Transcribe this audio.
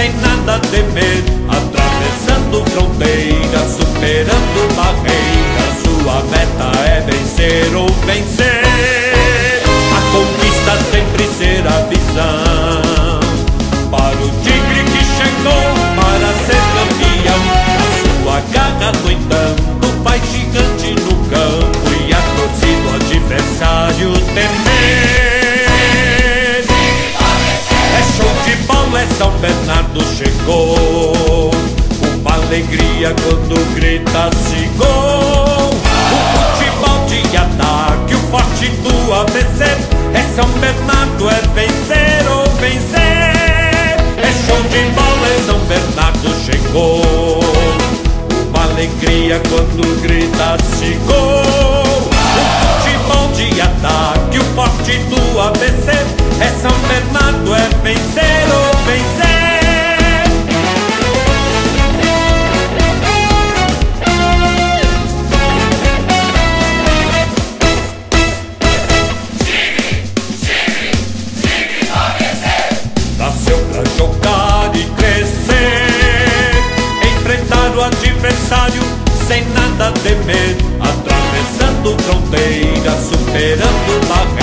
sem nada temer, atravessando fronteiras, superando barreiras. Sua meta é vencer ou bola, é São Bernardo chegou. Uma alegria quando grita-se gol. O futebol de ataque, o forte do ABC. É São Bernardo, é vencer ou vencer. É show de bola, é São Bernardo chegou. Uma alegria quando grita-se gol. sem nada temer, atravessando fronteiras, superando barreiras.